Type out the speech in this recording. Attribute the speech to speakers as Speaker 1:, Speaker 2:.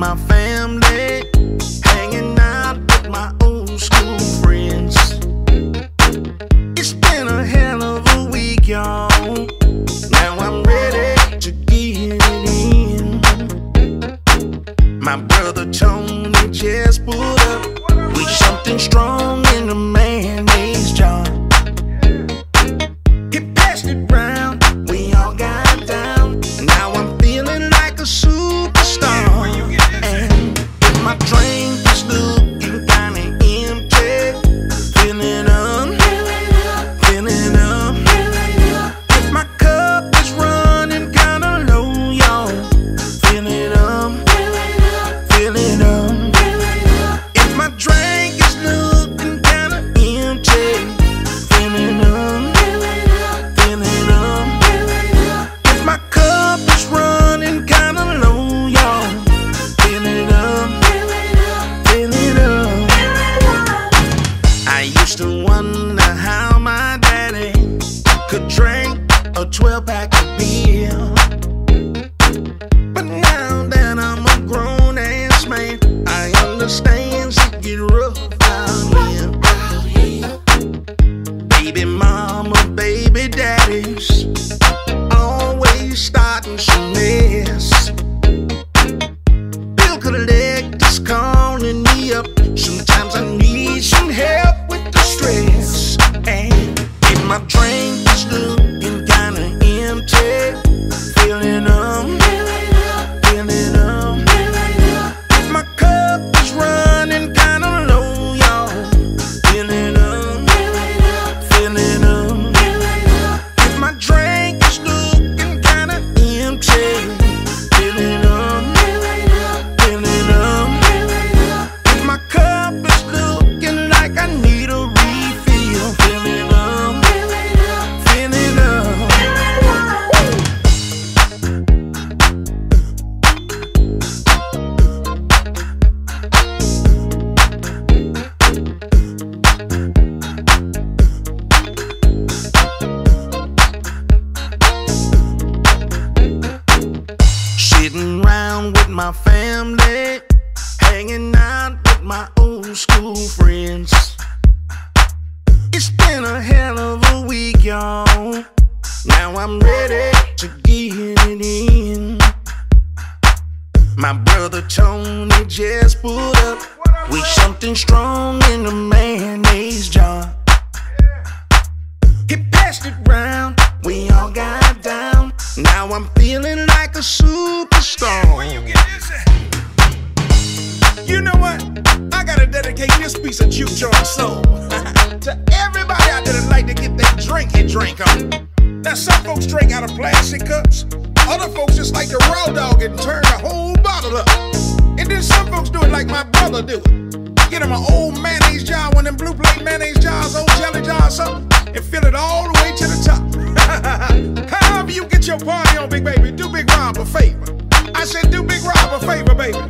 Speaker 1: my family, hanging out with my old school friends. It's been a hell of a week, y'all. Now I'm ready to get it in. My brother Tony just put up with something strong in the man. 12 pack of beer. But now that I'm a grown ass man, I understand shit get rough out here. Baby mama, baby daddies, always starting some my family, hanging out with my old school friends. It's been a hell of a week, y'all. Now I'm ready to get it in. My brother Tony just pulled up with something strong in the mayonnaise jar. He passed it round, now I'm feeling like a superstar. Yeah,
Speaker 2: you, you know what? I gotta dedicate this piece of chew joint Soul to everybody out there that like to get their drink and drink on. Now some folks drink out of plastic cups. Other folks just like the raw dog and turn the whole bottle up. And then some folks do it like my brother do it. Get him an old mayonnaise jar, one of them blue plate mayonnaise jars, old jelly jars, something, and fill it all the way to the top. your party on, big baby. Do Bigg Robb a favor. I said, do Bigg Robb a favor, baby.